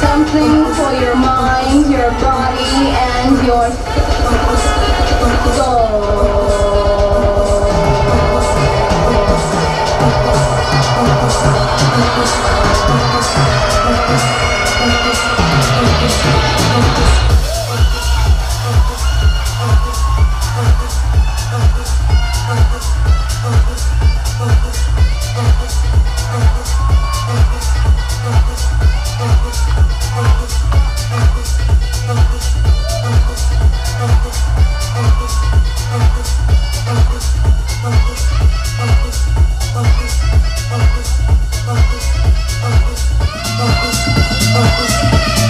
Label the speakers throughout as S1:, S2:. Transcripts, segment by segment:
S1: Something for your mind, your body, and your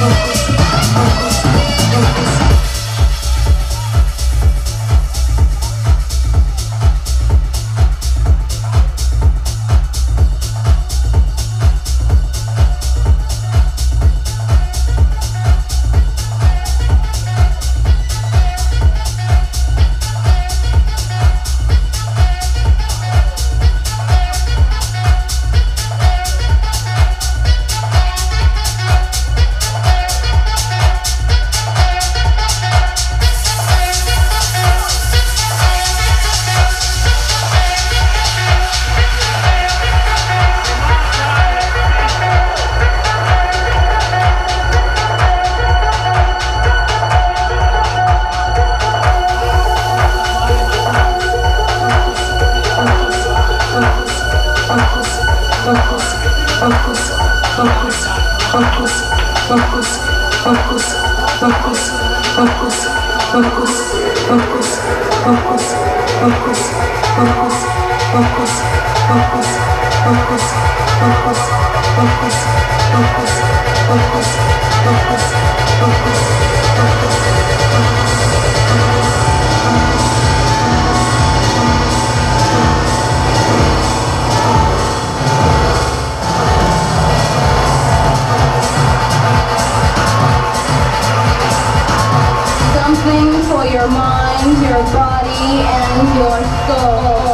S1: Oh. Something for your mind, your body, and your soul.